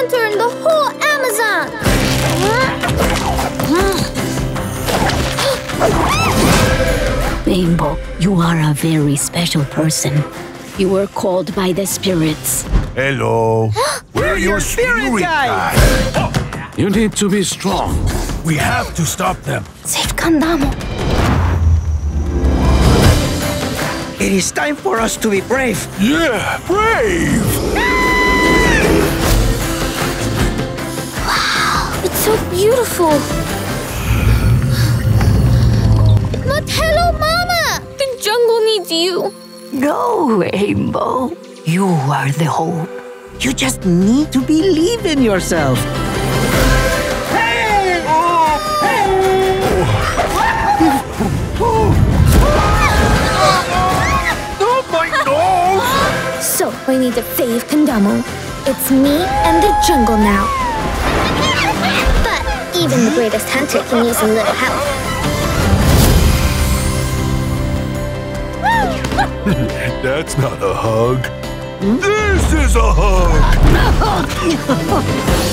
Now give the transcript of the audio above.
lantern the whole Amazon! Ainbo, you are a very special person. You were called by the spirits. Hello. We're your spirit, guys. You need to be strong. We have to stop them. Save Candamo. It is time for us to be brave. Yeah, brave! So beautiful. But hello, Mama! The jungle needs you. No, Ainbo. You are the hope. You just need to believe in yourself. Oh, my nose! So, we need to save Candamo. It's me and the jungle now. But even the greatest hunter can use a little help. That's not a hug. This is a hug!